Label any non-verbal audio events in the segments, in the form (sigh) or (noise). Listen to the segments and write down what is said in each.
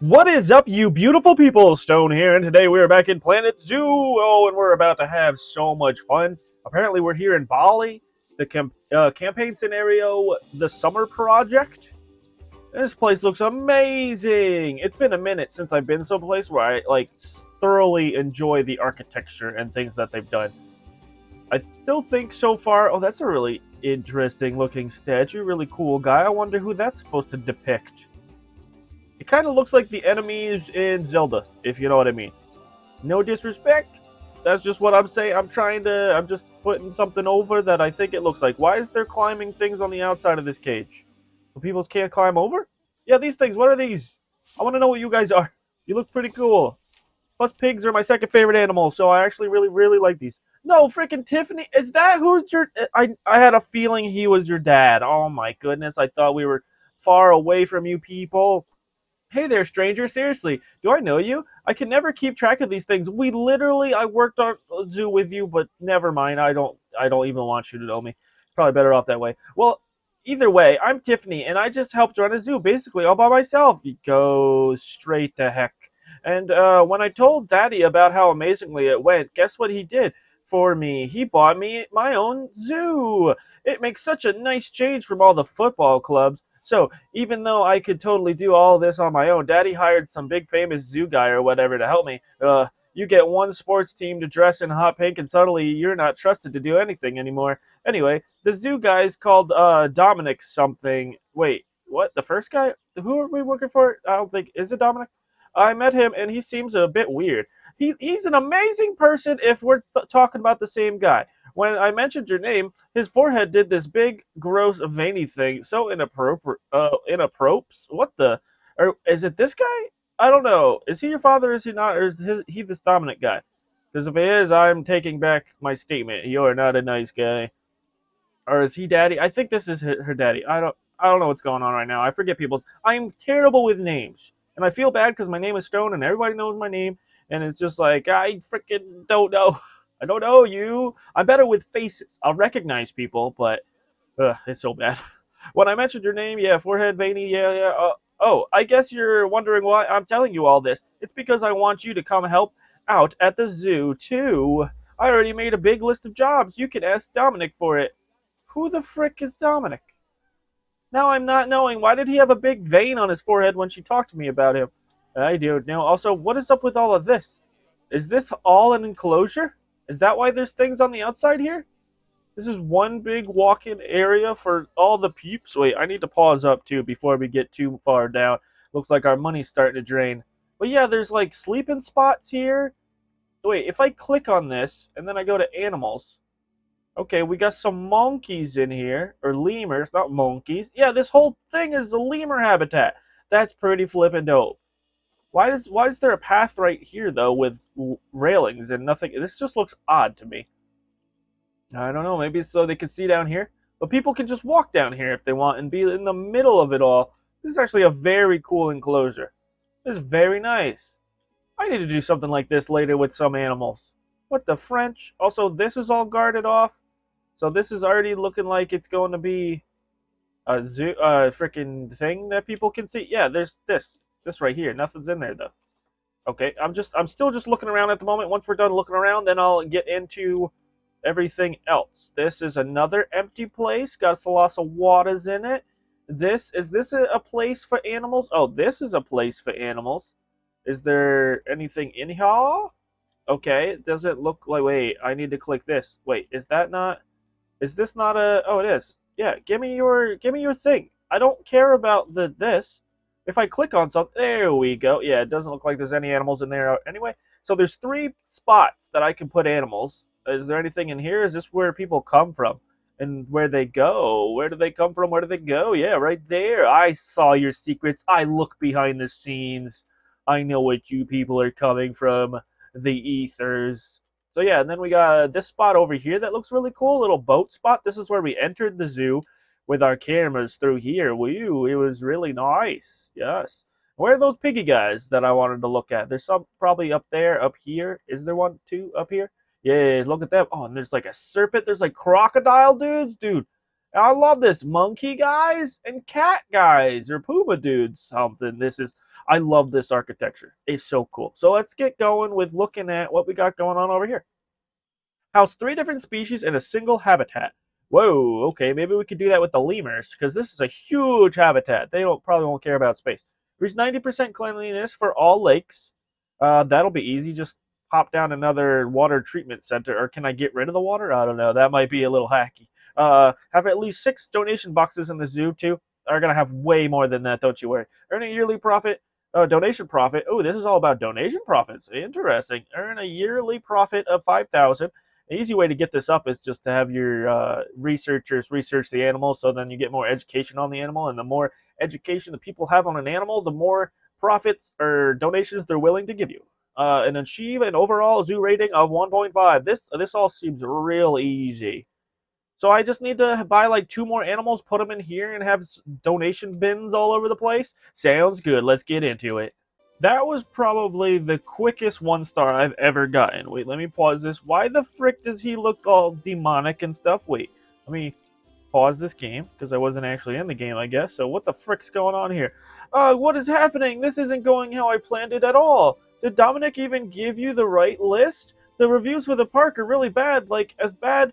What is up, you beautiful people? Stone here, and today we are back in Planet Zoo. Oh, and we're about to have so much fun. Apparently, we're here in Bali, the uh, campaign scenario, the Summer Project. This place looks amazing. It's been a minute since I've been someplace where I like thoroughly enjoy the architecture and things that they've done. I still think so far. Oh, that's a really interesting looking statue. Really cool guy. I wonder who that's supposed to depict. It kind of looks like the enemies in Zelda, if you know what I mean. No disrespect. That's just what I'm saying. I'm trying to. I'm just putting something over that I think it looks like. Why is there climbing things on the outside of this cage? So people can't climb over? Yeah, these things. What are these? I want to know what you guys are. You look pretty cool. Plus, pigs are my second favorite animal, so I actually really, really like these. No, freaking Tiffany. Is that who's your... I, I had a feeling he was your dad. Oh, my goodness. I thought we were far away from you people. Hey there, stranger. Seriously, do I know you? I can never keep track of these things. We literally... I worked on zoo with you, but never mind. I don't... I don't even want you to know me. Probably better off that way. Well, either way, I'm Tiffany, and I just helped run a zoo, basically all by myself. Go straight to heck. And uh, when I told Daddy about how amazingly it went, guess what he did for me? He bought me my own zoo. It makes such a nice change from all the football clubs. So even though I could totally do all this on my own, Daddy hired some big famous zoo guy or whatever to help me. Uh, you get one sports team to dress in hot pink, and suddenly you're not trusted to do anything anymore. Anyway, the zoo guy's called uh, Dominic something. Wait, what? The first guy? Who are we working for? I don't think is it Dominic. I met him and he seems a bit weird. He, he's an amazing person if we're th- talking about the same guy. When I mentioned your name, his forehead did this big, gross, veiny thing. So inappropriate. Uh, inappropriate. What the? Or is it this guy? I don't know. Is he your father? Is he not? Or is his, he this Dominic guy? Because if he is, I'm taking back my statement. You are not a nice guy. Or is he daddy? I think this is her daddy. I don't. I don't know what's going on right now. I forget people's. I'm terrible with names and I feel bad because my name is Stone and everybody knows my name, and it's just like I freaking don't know. (laughs) I don't know you. I'm better with faces. I'll recognize people, but it's so bad. (laughs) when I mentioned your name, yeah, forehead veiny, yeah, yeah. Uh, oh, I guess you're wondering why I'm telling you all this. It's because I want you to come help out at the zoo too. I already made a big list of jobs. You can ask Dominic for it. Who the frick is Dominic? Now I'm not knowing. Why did he have a big vein on his forehead when she talked to me about him? I do know. Also, what is up with all of this? Is this all an enclosure? Is that why there's things on the outside here? This is one big walk-in area for all the peeps. Wait, I need to pause up too before we get too far down. Looks like our money's starting to drain. But yeah, there's like sleeping spots here. Wait, if I click on this and then I go to animals, Okay, we got some monkeys in here, or lemurs, not monkeys. Yeah, this whole thing is a lemur habitat. That's pretty flippin' dope. Why is why is there a path right here though with railings and nothing? This just looks odd to me. I don't know. Maybe so they can see down here, but people can just walk down here if they want and be in the middle of it all. This is actually a very cool enclosure. This is very nice. I need to do something like this later with some animals. What the French? Also, this is all guarded off. So this is already looking like it's going to be a zoo, uh, freaking thing that people can see. Yeah, there's this, this right here. Nothing's in there though. Okay, I'm just, I'm still just looking around at the moment. Once we're done looking around, then I'll get into everything else. This is another empty place. Got a lot of waters in it. This is this a, place for animals? Oh, this is a place for animals. Is there anything in here? Okay, does it look like? Wait, I need to click this. Wait, is that not? Is this not a? Oh, it is. Yeah, give me your give me your thing. I don't care about the this. If I click on something, there we go. Yeah, it doesn't look like there's any animals in there anyway. So there's three spots that I can put animals. Is there anything in here? Is this where people come from? And where they go? Where do they come from? Where do they go? Yeah, right there. I saw your secrets. I look behind the scenes. I know what you people are coming from. The ethers. So yeah, and then we got this spot over here that looks really cool, little boat spot. This is where we entered the zoo with our cameras through here. Woo, it was really nice. Yes. Where are those piggy guys that I wanted to look at? There's some probably up there, up here. Is there one, two up here? Yeah, look at them. Oh, and there's like a serpent. There's like crocodile dudes. Dude, I love this. Monkey guys and cat guys or puma dudes something. This is I love this architecture. It's so cool. So let's get going with looking at what we got going on over here. House three different species in a single habitat. Whoa, okay, maybe we could do that with the lemurs, because this is a huge habitat. They don't probably won't care about space. Reach 90% cleanliness for all lakes. Uh, that'll be easy. Just pop down another water treatment center, or can I get rid of the water? I don't know. That might be a little hacky. Uh, have at least six donation boxes in the zoo too. Are gonna have way more than that, don't you worry. Earn a yearly profit, uh, donation profit. Oh, this is all about donation profits. Interesting. Earn a yearly profit of five thousand. An easy way to get this up is just to have your uh, researchers research the animal, so then you get more education on the animal, and the more education the people have on an animal, the more profits or donations they're willing to give you. Uh, and achieve an overall zoo rating of 1.5. This this all seems real easy. So I just need to buy like two more animals, put them in here, and have donation bins all over the place. Sounds good. Let's get into it. That was probably the quickest one star I've ever gotten. Wait, let me pause this. Why the frick does he look all demonic and stuff? Wait, let me pause this game because I wasn't actually in the game, I guess. So what the frick's going on here? Uh, what is happening? This isn't going how I planned it at all. Did Dominic even give you the right list? The reviews for the park are really bad, like as bad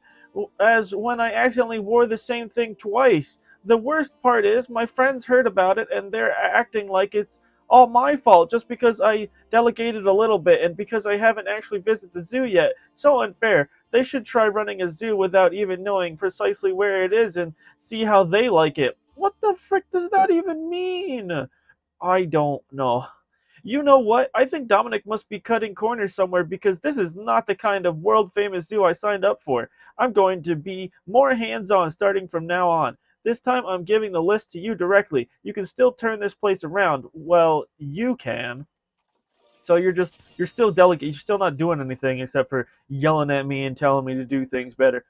as when I accidentally wore the same thing twice. The worst part is my friends heard about it and they're acting like it's all my fault just because I delegated a little bit and because I haven't actually visited the zoo yet. So unfair. They should try running a zoo without even knowing precisely where it is and see how they like it. What the frick does that even mean? I don't know. You know what? I think Dominic must be cutting corners somewhere because this is not the kind of world famous zoo I signed up for. I'm going to be more hands on starting from now on. This time I'm giving the list to you directly. You can still turn this place around. Well, you can. So you're just you're still delegate. You're still not doing anything except for yelling at me and telling me to do things better.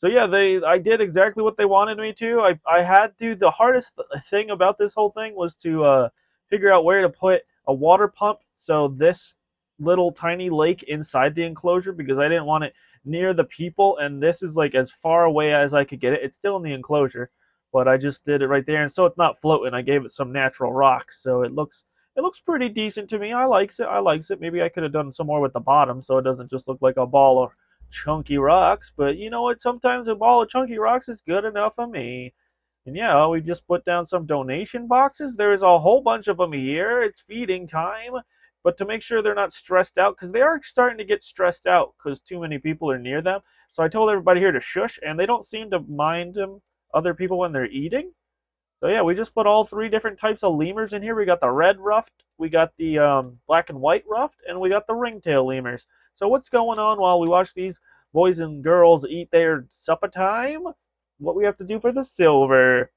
So yeah, they I did exactly what they wanted me to. I I had to. The hardest thing about this whole thing was to uh, figure out where to put a water pump. So this little tiny lake inside the enclosure because I didn't want it near the people, and this is like as far away as I could get it. It's still in the enclosure but I just did it right there, and so it's not floating. I gave it some natural rocks, so it looks it looks pretty decent to me. I likes it. I likes it. Maybe I could have done some more with the bottom, so it doesn't just look like a ball of chunky rocks. But you know what? Sometimes a ball of chunky rocks is good enough for me. And yeah, we just put down some donation boxes. There's a whole bunch of them here. It's feeding time. But to make sure they're not stressed out, because they are starting to get stressed out because too many people are near them. So I told everybody here to shush, and they don't seem to mind them other people when they're eating. So yeah, we just put all three different types of lemurs in here. We got the red ruffed, we got the um, black and white ruffed, and we got the ringtail lemurs. So what's going on while we watch these boys and girls eat their supper time? What we have to do for the silver?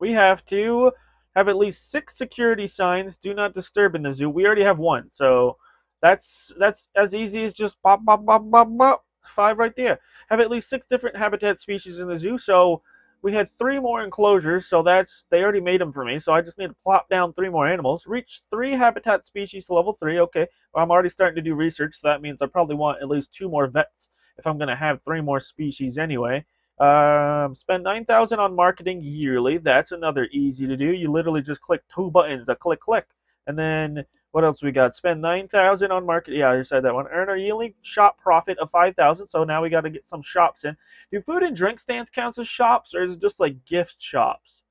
We have to have at least six security signs, do not disturb in the zoo. We already have one, so that's that's as easy as just pop, pop, pop, pop, pop. Five right there. Have at least six different habitat species in the zoo, so we had three more enclosures, so that's they already made them for me. So I just need to plop down three more animals. Reach three habitat species to level three. Okay, well, I'm already starting to do research, so that means I probably want at least two more vets if I'm going to have three more species anyway. Um, spend 9000 on marketing yearly. That's another easy to do. You literally just click two buttons, a click, click. And then what else we got? Spend 9000 on market. Yeah, I said that one. Earn a yearly shop profit of 5000 So now we got to get some shops in. Do food and drink stands count as shops, or is it just like gift shops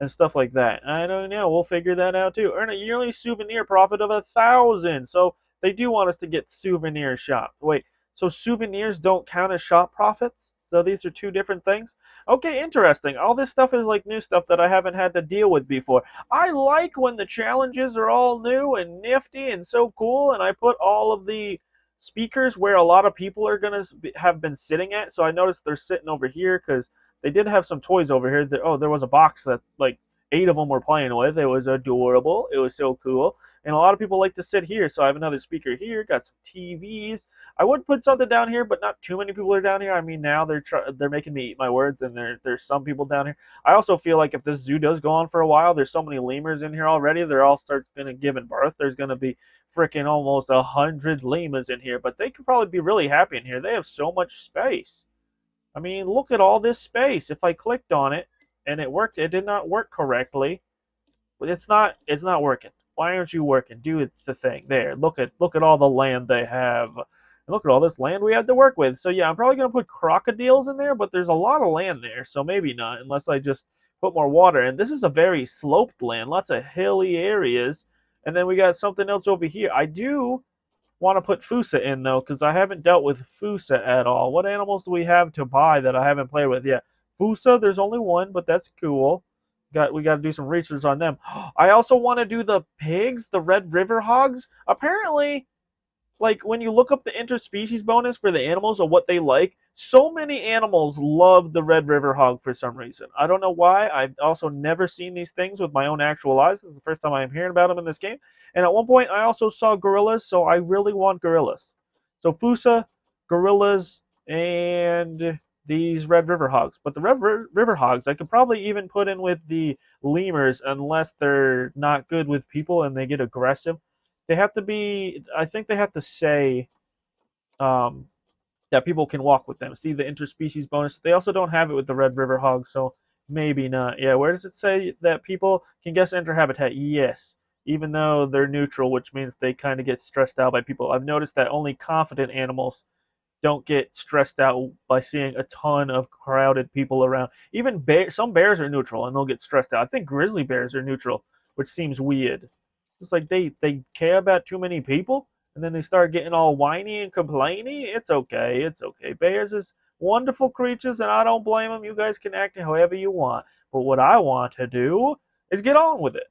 and stuff like that? I don't know. We'll figure that out too. Earn a yearly souvenir profit of a thousand. So they do want us to get souvenir shops. Wait, so souvenirs don't count as shop profits? So these are two different things? Okay, interesting. All this stuff is like new stuff that I haven't had to deal with before. I like when the challenges are all new and nifty and so cool, and I put all of the speakers where a lot of people are going to have been sitting at. So I noticed they're sitting over here because they did have some toys over here. That, oh, there was a box that like eight of them were playing with. It was adorable. It was so cool. And a lot of people like to sit here. So I have another speaker here, got some TVs. I would put something down here, but not too many people are down here. I mean, now they're they're making me eat my words, and there there's some people down here. I also feel like if this zoo does go on for a while, there's so many lemurs in here already. They're all start to give birth. There's going to be freaking almost a hundred lemurs in here, but they could probably be really happy in here. They have so much space. I mean, look at all this space. If I clicked on it and it worked, it did not work correctly. But it's not it's not working. Why aren't you working? Do the thing. There. Look at look at all the land they have. And look at all this land we have to work with. So yeah, I'm probably gonna put crocodiles in there, but there's a lot of land there, so maybe not, unless I just put more water. And this is a very sloped land, lots of hilly areas. And then we got something else over here. I do want to put Fossa in though, because I haven't dealt with Fossa at all. What animals do we have to buy that I haven't played with yet? Fossa, there's only one, but that's cool. Got we got to do some research on them. (gasps) I also want to do the pigs, the Red River hogs. Apparently, like when you look up the interspecies bonus for the animals or what they like, so many animals love the Red River hog for some reason. I don't know why. I've also never seen these things with my own actual eyes. This is the first time I'm hearing about them in this game. And at one point, I also saw gorillas, so I really want gorillas. So Fossa, gorillas, and these Red River hogs. But the Red River hogs, I could probably even put in with the lemurs unless they're not good with people and they get aggressive. They have to be, I think they have to say um, that people can walk with them. See the interspecies bonus. They also don't have it with the Red River hog, so maybe not. Yeah, where does it say that people can guess enter habitat? Yes even though they're neutral, which means they kind of get stressed out by people. I've noticed that only confident animals don't get stressed out by seeing a ton of crowded people around. Even bear, some bears are neutral and they'll get stressed out. I think grizzly bears are neutral, which seems weird. It's like they they care about too many people and then they start getting all whiny and complaining. It's okay. It's okay. Bears is wonderful creatures and I don't blame them. You guys can act however you want. But what I want to do is get on with it.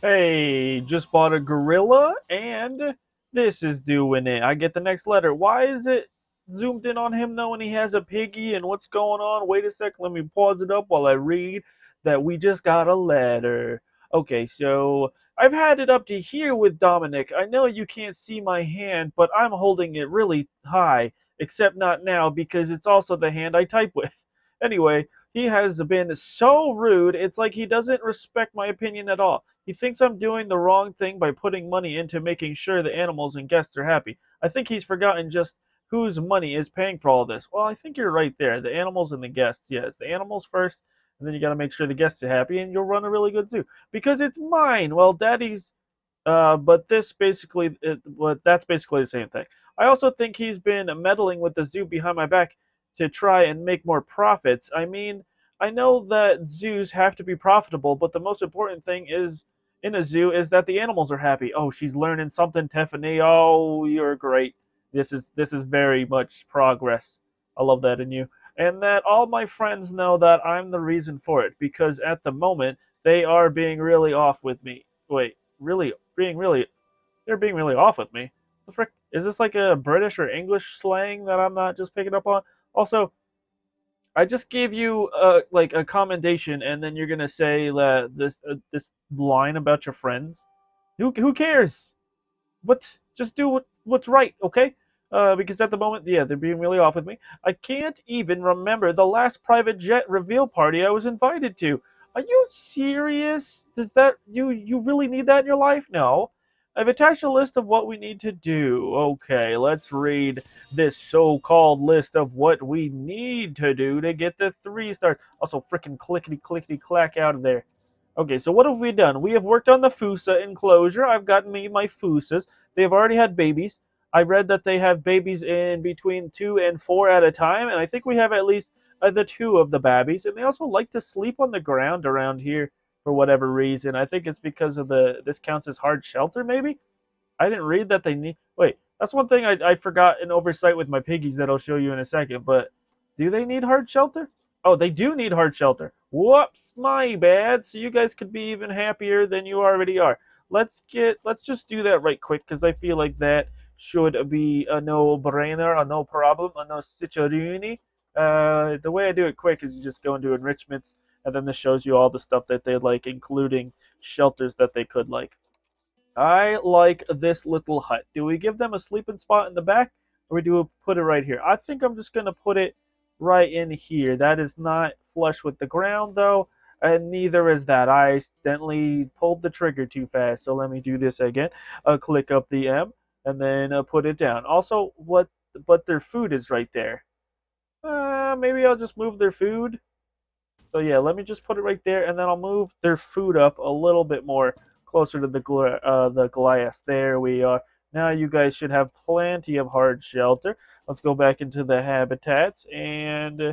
Hey, just bought a gorilla and this is doing it. I get the next letter. Why is it zoomed in on him though and he has a piggy and what's going on? Wait a sec, let me pause it up while I read that we just got a letter. Okay, so I've had it up to here with Dominic. I know you can't see my hand, but I'm holding it really high, except not now because it's also the hand I type with. (laughs) Anyway, he has been so rude, it's like he doesn't respect my opinion at all. He thinks I'm doing the wrong thing by putting money into making sure the animals and guests are happy. I think he's forgotten just whose money is paying for all this? Well, I think you're right there. The animals and the guests. Yes, the animals first, and then you got to make sure the guests are happy, and you'll run a really good zoo because it's mine. Well, Daddy's. Uh, but this basically, it, well, that's basically the same thing. I also think he's been meddling with the zoo behind my back to try and make more profits. I mean, I know that zoos have to be profitable, but the most important thing is in a zoo is that the animals are happy. Oh, she's learning something, Tiffany. Oh, you're great. This is this is very much progress. I love that in you. And that all my friends know that I'm the reason for it because at the moment they are being really off with me. Wait, really being really they're being really off with me. The frick is this like a British or English slang that I'm not just picking up on? Also, I just gave you uh, like a commendation, and then you're gonna say that this uh, this line about your friends. Who who cares? What? Just do what what's right, okay? Uh, because at the moment, yeah, they're being really off with me. I can't even remember the last private jet reveal party I was invited to. Are you serious? Does that you you really need that in your life? No. I've attached a list of what we need to do. Okay, let's read this so-called list of what we need to do to get the three stars. Also, freaking clickety clickety clack out of there. Okay, so what have we done? We have worked on the Fossa enclosure. I've gotten me my Fossas. They have already had babies. I read that they have babies in between two and four at a time, and I think we have at least uh, the two of the babies. And they also like to sleep on the ground around here for whatever reason. I think it's because of the this counts as hard shelter, maybe. I didn't read that they need. Wait, that's one thing I, I forgot an oversight with my piggies that I'll show you in a second. But do they need hard shelter? Oh, they do need hard shelter. Whoops, my bad. So you guys could be even happier than you already are. Let's get. Let's just do that right quick because I feel like that should be a no-brainer, a no problem, a no situation. Uh, the way I do it quick is you just go into enrichments, and then this shows you all the stuff that they like, including shelters that they could like. I like this little hut. Do we give them a sleeping spot in the back, or we do put it right here? I think I'm just going to put it right in here. That is not flush with the ground, though, and neither is that. I accidentally pulled the trigger too fast, so let me do this again. Uh, click up the M and then uh, put it down. Also, what but their food is right there. Uh, maybe I'll just move their food. So yeah, let me just put it right there, and then I'll move their food up a little bit more closer to the uh, the glass. There we are. Now you guys should have plenty of hard shelter. Let's go back into the habitats and uh,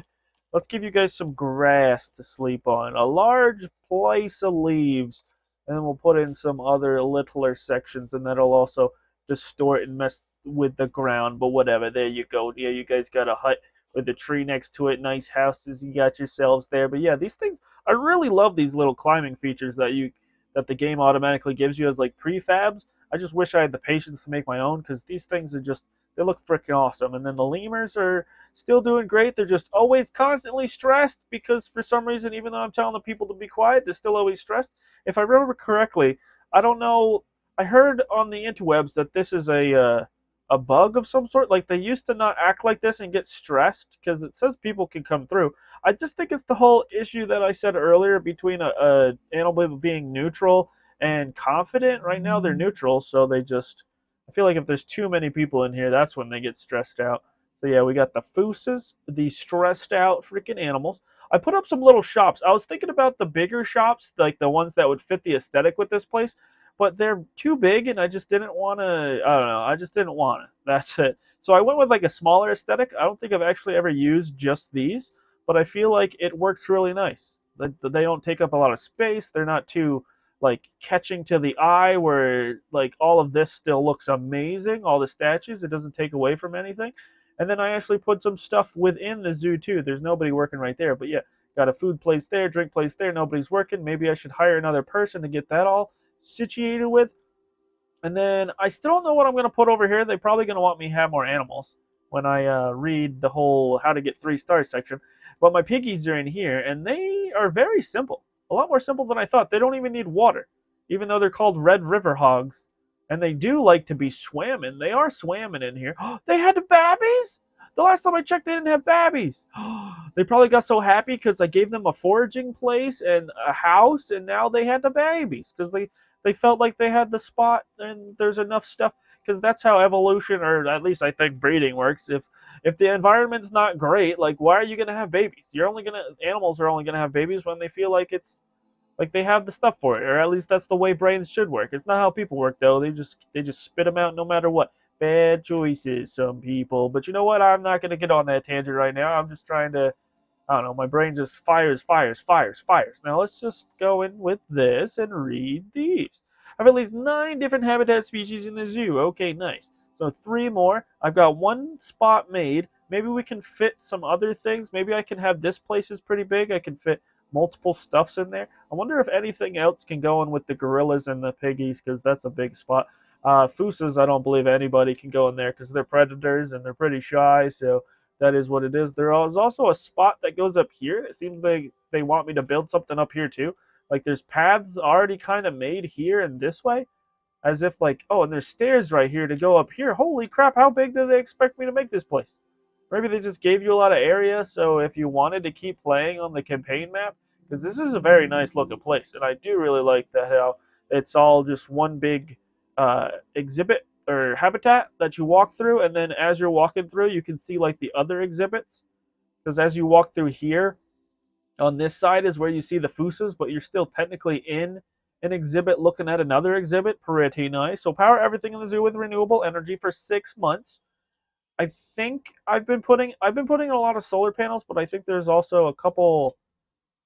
let's give you guys some grass to sleep on. A large place of leaves. And then we'll put in some other littler sections and that'll also distort and mess with the ground. But whatever, there you go. Yeah, you guys got a hut with a tree next to it. Nice houses you got yourselves there. But yeah, these things, I really love these little climbing features that you that the game automatically gives you as like prefabs. I just wish I had the patience to make my own because these things are just they look freaking awesome. And then the lemurs are still doing great. They're just always constantly stressed because for some reason, even though I'm telling the people to be quiet, they're still always stressed. If I remember correctly, I don't know. I heard on the interwebs that this is a uh, a bug of some sort. Like they used to not act like this and get stressed because it says people can come through. I just think it's the whole issue that I said earlier between a, a animal being neutral and confident. Right now they're neutral, so they just. I feel like if there's too many people in here, that's when they get stressed out. So yeah, we got the fooses, the stressed out freaking animals. I put up some little shops. I was thinking about the bigger shops, like the ones that would fit the aesthetic with this place, but they're too big and I just didn't want to, I don't know, I just didn't want it. That's it. So I went with like a smaller aesthetic. I don't think I've actually ever used just these, but I feel like it works really nice. They don't take up a lot of space. They're not too like catching to the eye where like all of this still looks amazing all the statues it doesn't take away from anything and then i actually put some stuff within the zoo too there's nobody working right there but yeah got a food place there drink place there nobody's working maybe i should hire another person to get that all situated with and then i still don't know what i'm going to put over here they're probably going to want me to have more animals when i uh, read the whole how to get three stars section but my piggies are in here and they are very simple a lot more simple than I thought. They don't even need water, even though they're called red river hogs. And they do like to be swimming. They are swimming in here. (gasps) they had the babbies? The last time I checked, they didn't have babbies. (gasps) they probably got so happy because I gave them a foraging place and a house, and now they had the babies because they, they felt like they had the spot and there's enough stuff. Because that's how evolution, or at least I think breeding works. If if the environment's not great, like why are you gonna have babies? You're only gonna animals are only gonna have babies when they feel like it's like they have the stuff for it, or at least that's the way brains should work. It's not how people work though. They just they just spit them out no matter what. Bad choices, some people. But you know what? I'm not gonna get on that tangent right now. I'm just trying to I don't know, my brain just fires, fires, fires, fires. Now let's just go in with this and read these. I have at least nine different habitat species in the zoo. Okay, nice. So three more. I've got one spot made. Maybe we can fit some other things. Maybe I can have this place is pretty big. I can fit multiple stuffs in there. I wonder if anything else can go in with the gorillas and the piggies because that's a big spot. Uh, Fooses, I don't believe anybody can go in there because they're predators and they're pretty shy. So that is what it is. There is also a spot that goes up here. It seems they they want me to build something up here too. Like there's paths already kind of made here and this way as if like, oh, and there's stairs right here to go up here. Holy crap, how big do they expect me to make this place? Maybe they just gave you a lot of area, so if you wanted to keep playing on the campaign map, because this is a very nice looking place, and I do really like that how it's all just one big uh, exhibit or habitat that you walk through, and then as you're walking through, you can see like the other exhibits. Because as you walk through here, on this side is where you see the fooses, but you're still technically in an exhibit looking at another exhibit. Pretty nice. So power everything in the zoo with renewable energy for six months. I think I've been putting I've been putting a lot of solar panels, but I think there's also a couple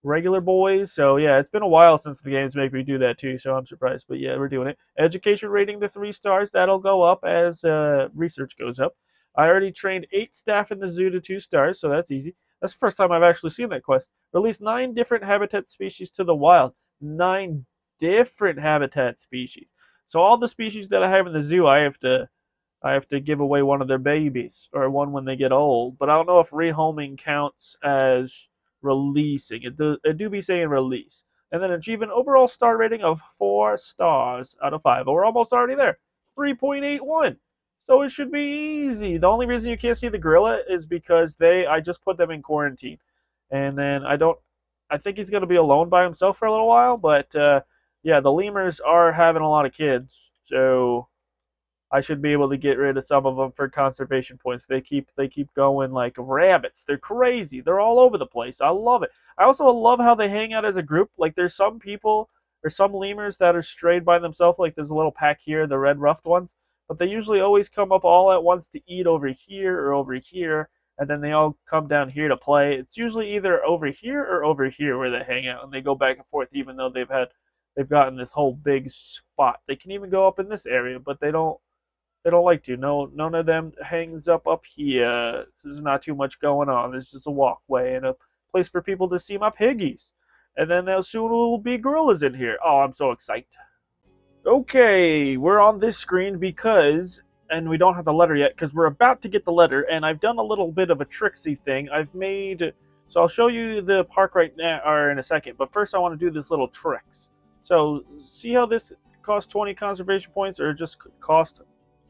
regular boys. So yeah, it's been a while since the games make me do that too. So I'm surprised, but yeah, we're doing it. Education rating the three stars. That'll go up as uh, research goes up. I already trained eight staff in the zoo to two stars, so that's easy. That's the first time I've actually seen that quest. Release nine different habitat species to the wild. Nine different habitat species. So all the species that I have in the zoo, I have to I have to give away one of their babies or one when they get old. But I don't know if rehoming counts as releasing. It do, it do be saying release. And then achieve an overall star rating of four stars out of five. But we're almost already there. 3.81. So it should be easy. The only reason you can't see the gorilla is because they I just put them in quarantine. And then I don't I think he's going to be alone by himself for a little while, but uh, yeah, the lemurs are having a lot of kids, so I should be able to get rid of some of them for conservation points. They keep they keep going like rabbits. They're crazy. They're all over the place. I love it. I also love how they hang out as a group. Like there's some people or some lemurs that are strayed by themselves, like there's a little pack here, the red ruffed ones, but they usually always come up all at once to eat over here or over here, and then they all come down here to play. It's usually either over here or over here where they hang out, and they go back and forth, even though they've had they've gotten this whole big spot. They can even go up in this area, but they don't they don't like to. No, none of them hangs up up here. There's not too much going on. There's just a walkway and a place for people to see my piggies. And then there'll soon will be gorillas in here. Oh, I'm so excited. Okay, we're on this screen because, and we don't have the letter yet because we're about to get the letter. And I've done a little bit of a tricksy thing. I've made, so I'll show you the park right now, or in a second. But first, I want to do this little tricks. So see how this costs 20 conservation points, or just cost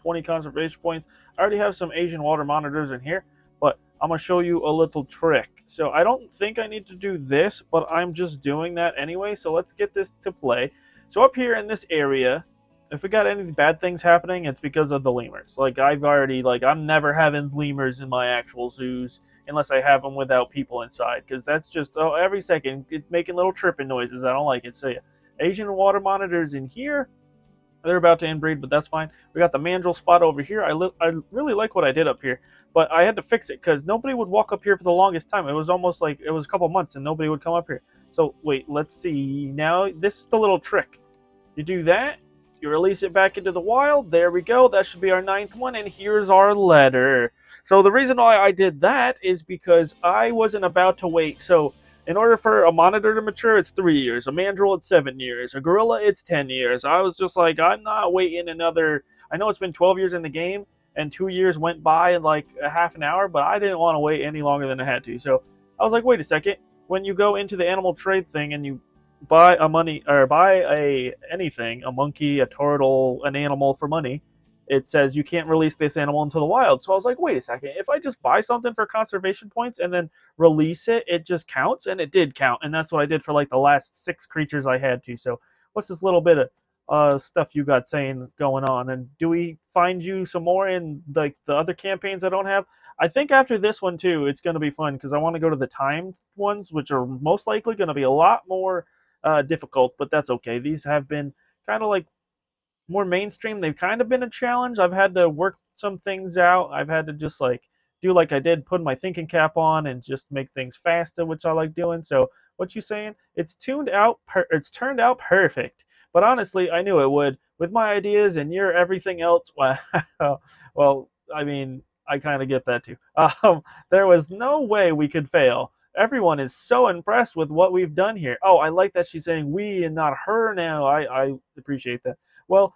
20 conservation points. I already have some Asian water monitors in here, but I'm going to show you a little trick. So I don't think I need to do this, but I'm just doing that anyway. So let's get this to play. So up here in this area, if we got any bad things happening, it's because of the lemurs. Like I've already, like I'm never having lemurs in my actual zoos unless I have them without people inside. Because that's just, oh, every second, it's making little tripping noises. I don't like it. So yeah, Asian water monitors in here. They're about to inbreed, but that's fine. We got the mandrill spot over here. I, I really like what I did up here, but I had to fix it because nobody would walk up here for the longest time. It was almost like it was a couple months and nobody would come up here. So wait, let's see. Now this is the little trick. You do that, you release it back into the wild. There we go. That should be our ninth one, and here's our letter. So the reason why I did that is because I wasn't about to wait. So in order for a monitor to mature, it's three years. A mandrill, it's seven years. A gorilla, it's ten years. I was just like, I'm not waiting another. I know it's been 12 years in the game, and two years went by in like a half an hour, but I didn't want to wait any longer than I had to. So I was like, wait a second. When you go into the animal trade thing and you buy a money or buy a anything, a monkey, a turtle, an animal for money, it says you can't release this animal into the wild. So I was like, wait a second, if I just buy something for conservation points and then release it, it just counts, and it did count, and that's what I did for like the last six creatures I had to. So what's this little bit of uh, stuff you got saying going on? And do we find you some more in like the, the other campaigns I don't have? I think after this one too, it's going to be fun because I want to go to the timed ones, which are most likely going to be a lot more uh, difficult, but that's okay. These have been kind of like more mainstream, they've kind of been a challenge. I've had to work some things out. I've had to just like do like I did, put my thinking cap on and just make things faster, which I like doing. So what you saying? It's tuned out. It's turned out perfect. But honestly, I knew it would with my ideas and your everything else. (laughs) Well, well, I mean, I kind of get that too. (laughs) Um, there was no way we could fail. Everyone is so impressed with what we've done here. Oh, I like that she's saying we and not her now. I, I appreciate that. Well,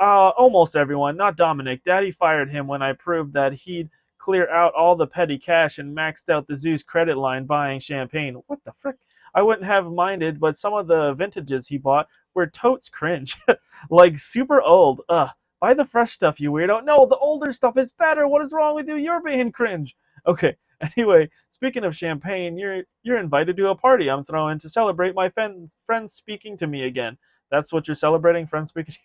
uh, almost everyone, not Dominic. Daddy fired him when I proved that he'd clear out all the petty cash and maxed out the zoo's credit line buying champagne. What the frick? I wouldn't have minded, but some of the vintages he bought were totes cringe. (laughs) like super old. Ugh. Buy the fresh stuff, you weirdo. No, the older stuff is better. What is wrong with you? You're being cringe. (laughs) Okay. Anyway, speaking of champagne, you're you're invited to a party I'm throwing to celebrate my friends friends speaking to me again. That's what you're celebrating,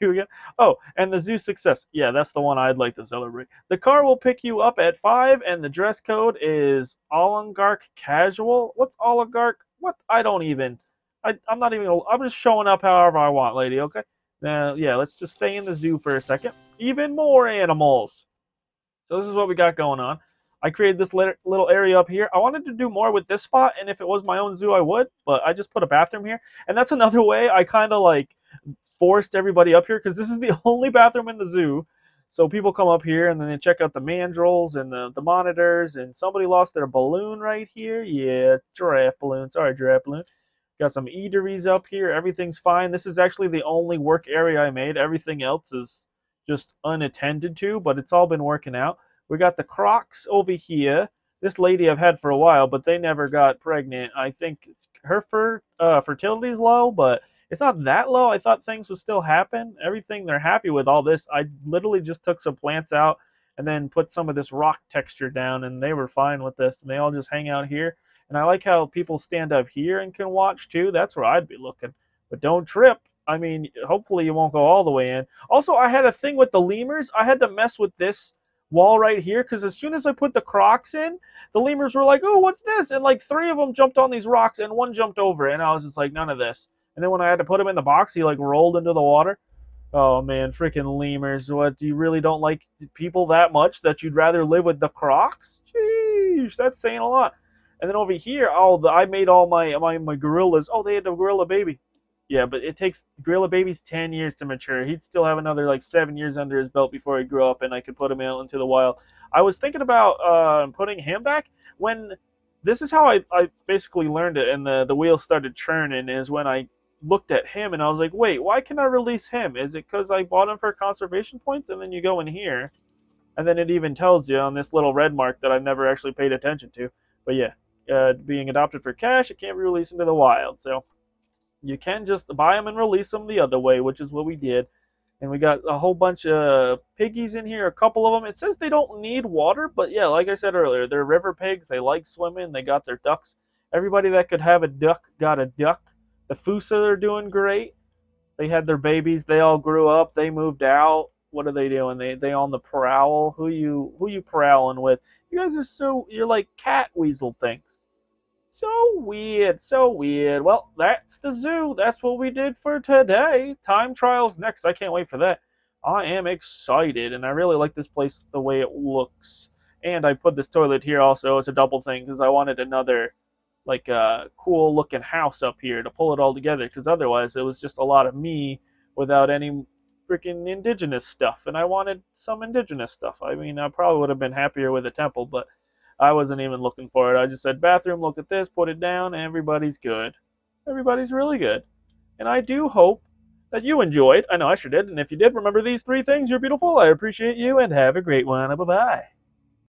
you again? Oh, and the zoo success. Yeah, that's the one I'd like to celebrate. The car will pick you up at 5, and the dress code is oligarch casual. What's oligarch? What? I don't even. I, I'm not even. I'm just showing up however I want, lady, okay? Now, yeah, let's just stay in the zoo for a second. Even more animals. So this is what we got going on. I created this little area up here. I wanted to do more with this spot, and if it was my own zoo, I would, but I just put a bathroom here. And that's (laughs) another way I kind of like forced everybody up here because this is the (laughs) only bathroom in the zoo. So people come up here and then they check out the mandrills and the, the monitors. And somebody lost their balloon right here. Yeah, giraffe balloon. Sorry, giraffe balloon. Got some eateries up here. Everything's fine. This is actually the only work area I made. Everything else is just unattended to, but it's all been working out. We got the Crocs over here. This lady I've had for a while, but they never got pregnant. I think her fer, uh, fertility's low, but it's not that low. I thought things would still happen. Everything they're happy with all this. I literally just took some plants out and then put some of this rock texture down, and they were fine with this. And they all just hang out here. And I like how people stand up here and can watch too. That's where I'd be looking. But don't trip. I mean, hopefully you won't go all the way in. Also, I had a thing with the lemurs. I had to mess with this wall right here because as soon as I put the crocs in, the lemurs were like, "Oh, what's this?" And like three of them jumped on these rocks and one jumped over, and I was just like, "None of this." And then when I had to put him in the box, he like rolled into the water. Oh man, freaking lemurs! What you really don't like people that much that you'd rather live with the crocs? Jeez, that's saying a lot. And then over here, oh, the, I made all my my my gorillas. Oh, they had a gorilla baby. Yeah, but it takes gorilla babies ten years to mature. He'd still have another like seven years under his belt before he grew up, and I could put him out into the wild. I was thinking about uh, putting him back when this is how I, I basically learned it and the, the wheel started churning is when I looked at him and I was like, wait, why can I release him? Is it because I bought him for conservation points? And then you go in here and then it even tells you on this little red mark that I've never actually paid attention to. But yeah, uh, being adopted for cash, it can't be released into the wild. So you can just buy them and release them the other way, which is what we did. And we got a whole bunch of piggies in here, a couple of them. It says they don't need water, but yeah, like I said earlier, they're river pigs. They like swimming. They got their ducks. Everybody that could have a duck got a duck. The Fossa are doing great. They had their babies. They all grew up. They moved out. What are they doing? They they on the prowl. Who you who you prowling with? You guys are so you're like cat weasel things. So weird, so weird. Well, that's the zoo. That's what we did for today. Time trials next. I can't wait for that. I am excited, and I really like this place the way it looks. And I put this toilet here also as a double thing because I wanted another, like, uh, cool looking house up here to pull it all together. Because otherwise, it was just a lot of me without any freaking indigenous stuff. And I wanted some indigenous stuff. I mean, I probably would have been happier with a temple, but I wasn't even looking for it. I just said, bathroom, look at this, put it down, everybody's good. Everybody's really good. And I do hope that you enjoyed. I know I sure did. And if you did, remember these three things. You're beautiful. I appreciate you, and have a great one. Bye bye.